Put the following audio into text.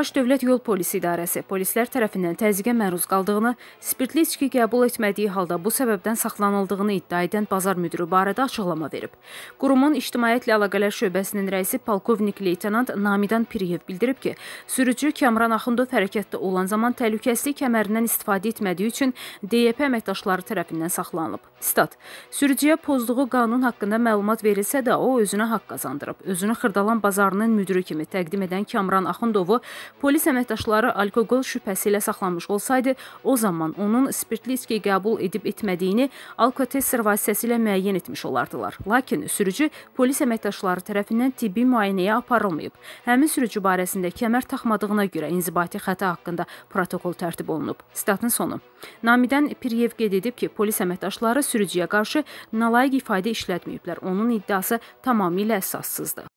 Baş Dövlət Yol Polisi İdarəsi polislər tərəfindən təzyiqə məruz qaldığını, spirtli içki qəbul etmədiyi halda bu səbəbdən saxlanıldığını iddia edən bazar müdiri barədə açıqlama verib. Qurumun İctimaiyyətlə Əlaqələr şöbəsinin rəisi polkovnik leytenant Namidan Piriyev bildirib ki, sürücü Kamran Axundov hərəkətdə olan zaman təhlükəsizlik kəmərindən istifadə etmədiyi üçün DYP əməkdaşları tərəfindən saxlanılıb. Stat: Sürücüyə pozduğu qanun haqqında məlumat verilsə də o özünə haqq qazandırıb. Özünü Xırdalan bazarının müdiri kimi təqdim edən Kamran Axundovu polis əməkdaşları alkoqol şübhəsi ilə saxlamış olsaydı, o zaman onun spirtli içki qəbul edib etmədiyini alkotester vasitəsilə müəyyən etmiş olardılar. Lakin sürücü polis əməkdaşları tərəfindən tibbi müayinəyə aparılmayıb. Həmin sürücü barəsində kəmər taxmadığına görə inzibati xəta haqqında protokol tərtib olunub. Statın sonu. Namidən Piriyev qeyd edib ki, polis əməkdaşları sürücüyə qarşı nalayiq ifadə işlətməyiblər. Onun iddiası tamamilə əsassızdır.